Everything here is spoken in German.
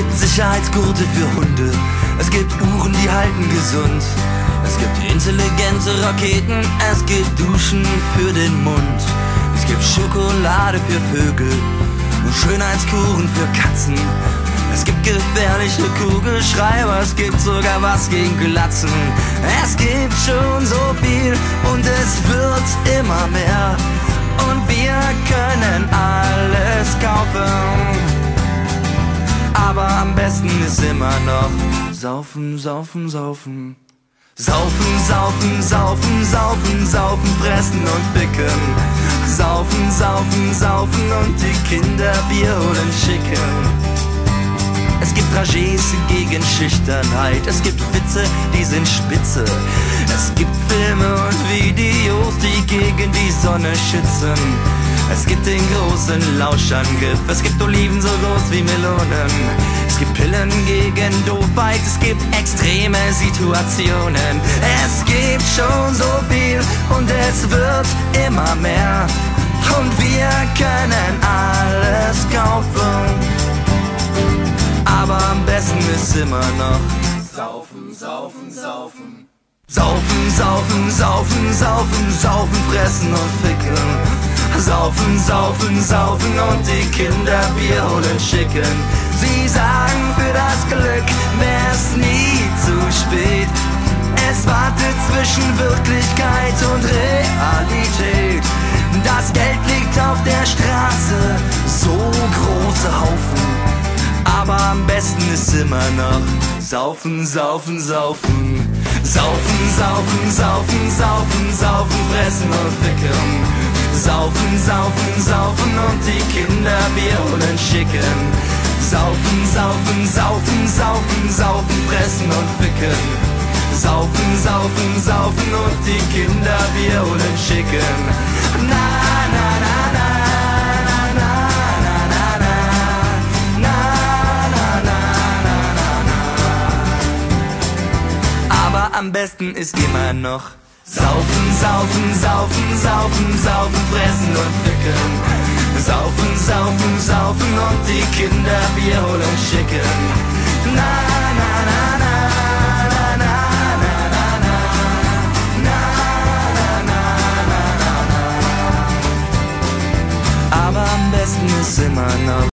gibt Sicherheitsgurte für Hunde. Es gibt Uhren, die halten gesund. Es gibt intelligente Raketen. Es gibt Duschen für den Mund. Es gibt Schokolade für Vögel und Schönheitskuren für Katzen. Es gibt gefährliche Kugelschreiber, es gibt sogar was gegen Glatzen. Es gibt schon so viel und es wird immer mehr. Und wir können alles besten ist immer noch saufen, saufen, saufen. Saufen, saufen, saufen, saufen, saufen, fressen und ficken. Saufen, saufen, saufen und die Kinder Bier holen schicken. Es gibt Tragés gegen Schüchternheit. Es gibt Witze, die sind spitze. Es gibt Filme und Videos, die gegen die Sonne schützen. Es gibt den großen Lauschangriff. Es gibt Oliven so groß wie Melonen. Es gibt Pillen gegen Doofheit. Es gibt extreme Situationen. Es gibt schon so viel und es wird immer mehr. Und wir können alles kaufen aber am besten ist immer noch Saufen, Saufen, Saufen. Saufen, saufen, saufen, saufen, saufen, fressen und ficken. Saufen, saufen, saufen und die Kinder Bier holen schicken. Sie sagen, für das Glück wär's nie zu spät. Es wartet zwischen Wirklichkeit und Realität. Das Geld liegt auf der Straße, so große Haufen aber am besten ist immer noch Saufen, saufen, saufen. Saufen, saufen, saufen, saufen, saufen, fressen und ficken. Saufen, saufen, saufen und die Kinder Bier holen schicken. Saufen, saufen, saufen, saufen, saufen, fressen und ficken. Saufen, saufen, saufen und die Kinder Bier holen schicken. Na, na, na, na. am besten ist immer noch Saufen, saufen, saufen, saufen, saufen, fressen und ficken. Saufen, saufen, saufen und die Kinder Bier holen und schicken. Na, na, na, na, na, na, na, na, na, na, na, na, na, na, na. Aber am besten ist immer noch.